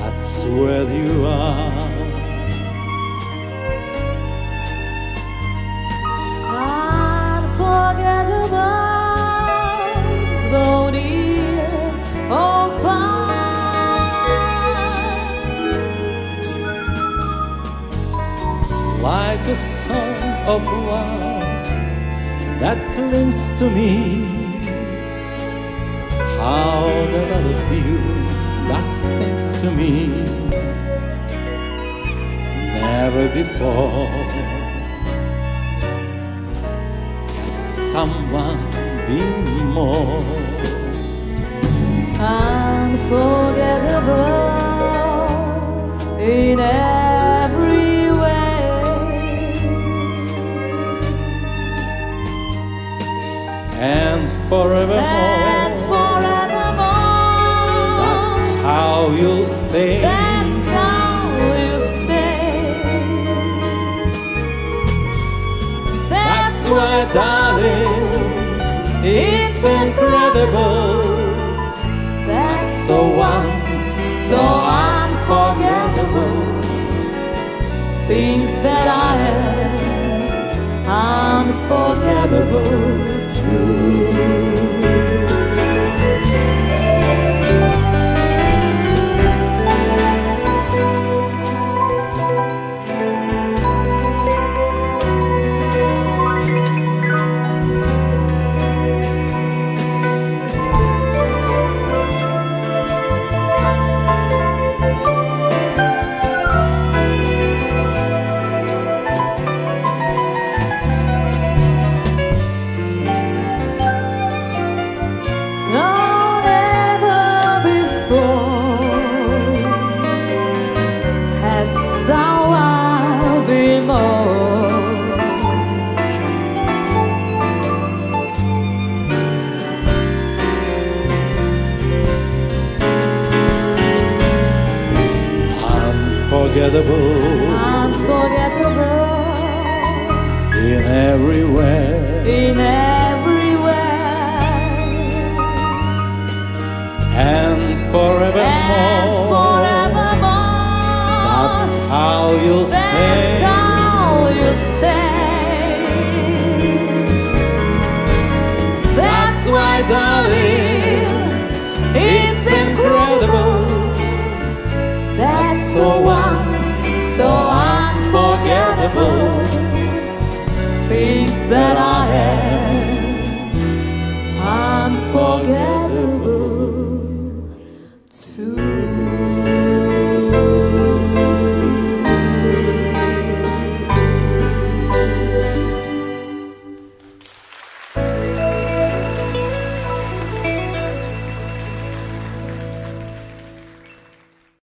That's where you are. Unforgettable, though near or oh, far. like a song of love that clings to me. How that other you does things to me. Never before has someone been more. Unforgettable in every way. And forevermore. How you'll stay. That's how you stay. That's why, darling, it's incredible. That's So one, so unforgettable. Things that I am unforgettable too. Unforgettable Unforgettable in everywhere. in everywhere And forevermore. and forevermore. That's how you'll That's stay. That I am too.